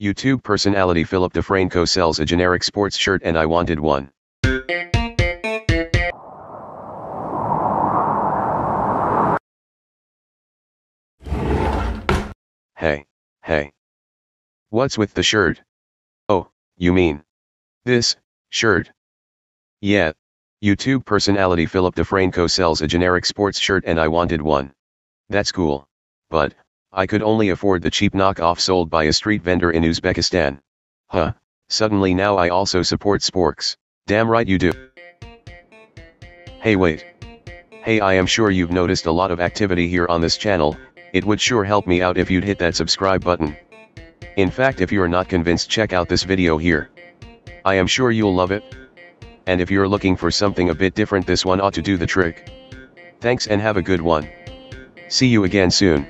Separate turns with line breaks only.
YouTube personality Philip DeFranco sells a generic sports shirt and I wanted one. Hey, hey. What's with the shirt? Oh, you mean this shirt? Yeah. YouTube personality Philip DeFranco sells a generic sports shirt and I wanted one. That's cool. But, I could only afford the cheap knockoff sold by a street vendor in Uzbekistan. Huh, suddenly now I also support sporks, damn right you do. Hey wait. Hey I am sure you've noticed a lot of activity here on this channel, it would sure help me out if you'd hit that subscribe button. In fact if you're not convinced check out this video here. I am sure you'll love it. And if you're looking for something a bit different this one ought to do the trick. Thanks and have a good one. See you again soon.